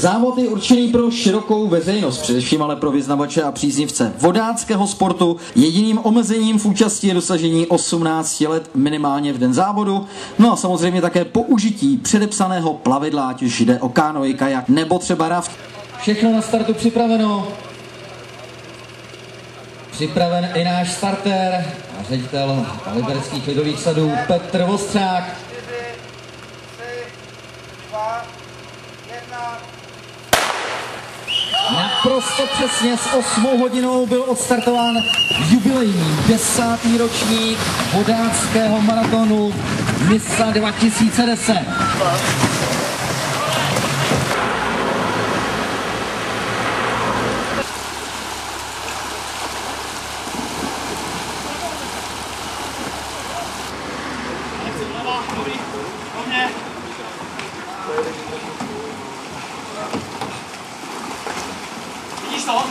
Závod je určený pro širokou veřejnost, především ale pro vyznavače a příznivce vodáckého sportu. Jediným omezením v účasti je dosažení 18 let minimálně v den závodu, no a samozřejmě také použití předepsaného plavidla, ať už jde o kánoj, kajak nebo třeba raft. Všechno na startu připraveno. Připraven i náš starter ředitel libereckých lidových sadů Petr Vostřák. Naprosto přesně s 8 hodinou byl odstartován jubilejní desátý ročník vodáckého maratonu Misa 2010. Vidíš to? Kolikátý số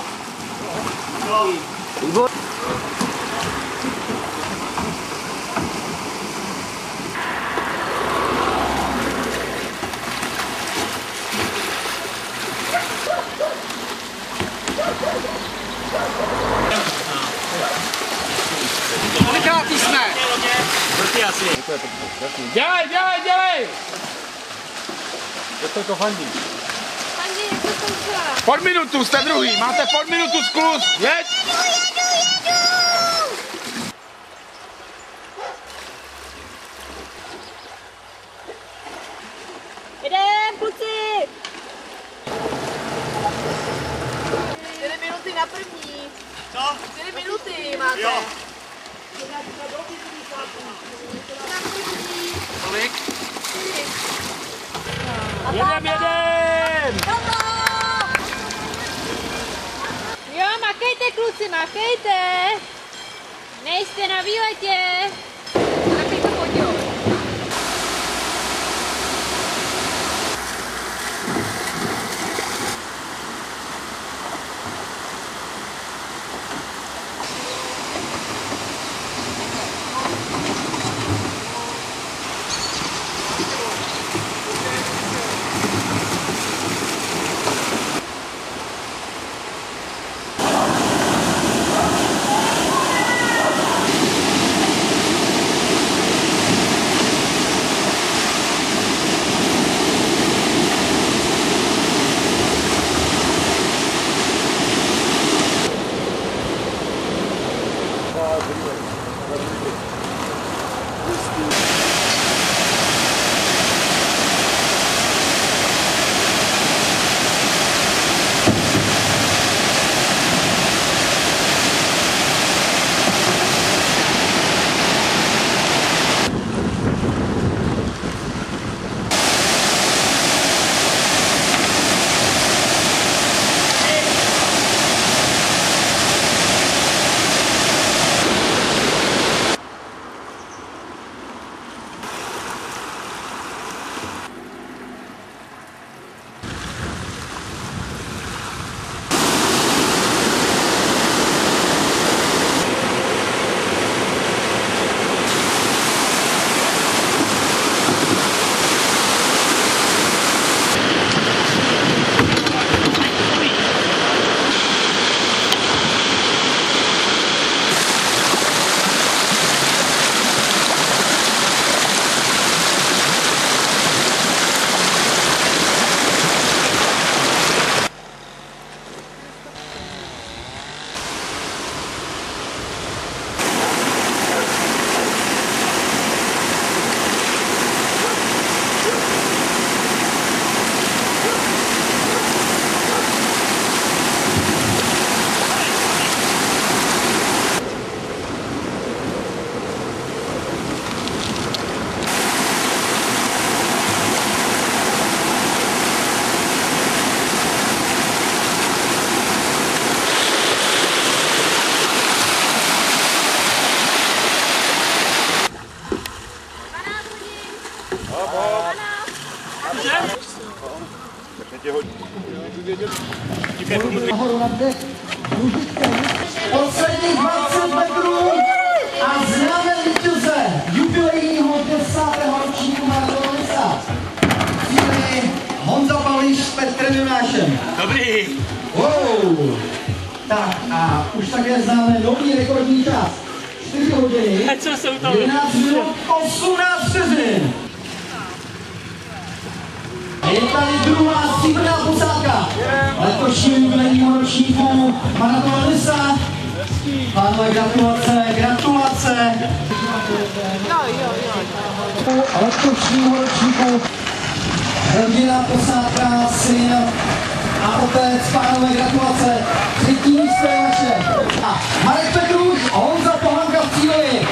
Đường Đúng rồi Делай, делай, делай! Это только фандинг. Pod minutu jste druhý, máte pod minutu sklus, jeď! Jdem, kluci! Čtyři minuty na první. Co? Čtyři minuty máte. Jo. Kolik? Jedem, jedem! Kluci, makejte. Nejste na výletě. Thank you. Nahoru na dech. Posledních 20 metrů a známe vítěze jubilejního desátého ročníku Maratonu Lisa. Cíli Honza Bališ, Petrem Jonášem. Dobrý. Wow. Tak a už také známe nový rekordní čas. 4 hodiny, Ať co se u toho. 11 minut, 18 vteřin. Je tady druhá stříbrná posádka letošního jubilejního ročníku Maratona Lisa. Pánové, gratulace, gratulace. Letošního ročníku rodinná posádka, syn a otec, pánové, gratulace. Třetí místo je vaše. A Marek Petruš, Honza Pohanka v cíli.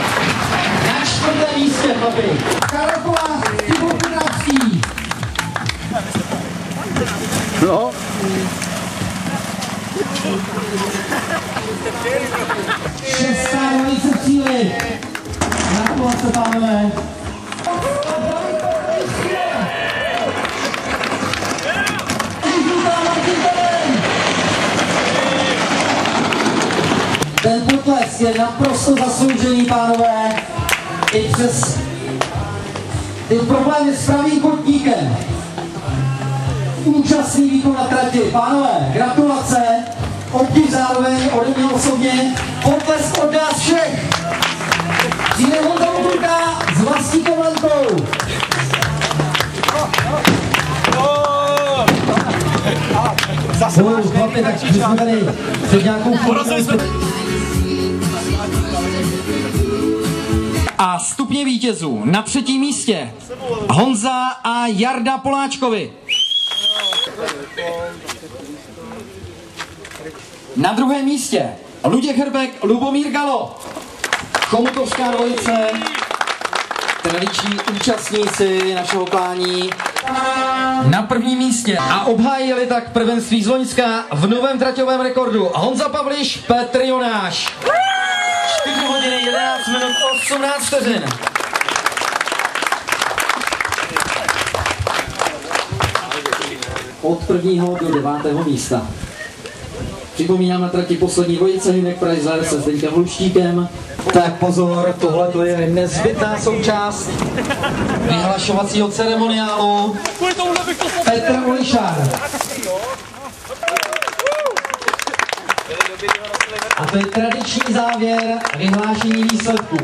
Na čtvrtém místě, chlapi. Karaková, No. Šestá v cíli. Gratulace, pánové. Ten potlesk je naprosto zasloužený, pánové. I přes ty problémy s pravým kotníkem. Účastný výkon na trati. Pánové, gratulace. Obdiv zároveň ode mě osobně. Potlesk od nás všech. Přijde Honza Okurka s vlastníkou Lenkou. Zase oh, chlapi, tak my jsme tady před nějakou A stupně vítězů na třetím místě Honza a Jarda Poláčkovi. Na druhém místě Luděk Hrbek, Lubomír Galo. Komutovská dvojice, tradiční účastníci našeho klání. Na prvním místě a obhájili tak prvenství z Loňska v novém traťovém rekordu Honza Pavliš, Petr Jonáš. 4 hodiny 11 minut 18 vteřin. Od prvního do devátého místa. Připomínám na trati poslední dvojice Hinek Preisler se Zdeňkem Hluštíkem. Tak pozor, tohle to je nezbytná součást vyhlašovacího ceremoniálu. Petr Ulišár. A to je tradiční závěr vyhlášení výsledků.